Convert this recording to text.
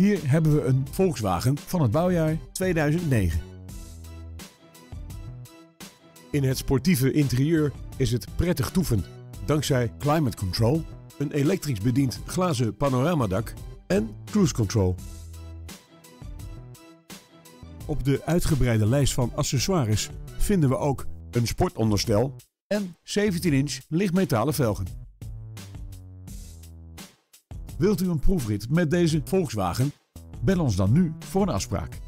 Hier hebben we een Volkswagen van het bouwjaar 2009. In het sportieve interieur is het prettig toeven dankzij climate control, een elektrisch bediend glazen panoramadak en cruise control. Op de uitgebreide lijst van accessoires vinden we ook een sportonderstel en 17-inch lichtmetalen velgen. Wilt u een proefrit met deze Volkswagen? Bel ons dan nu voor een afspraak.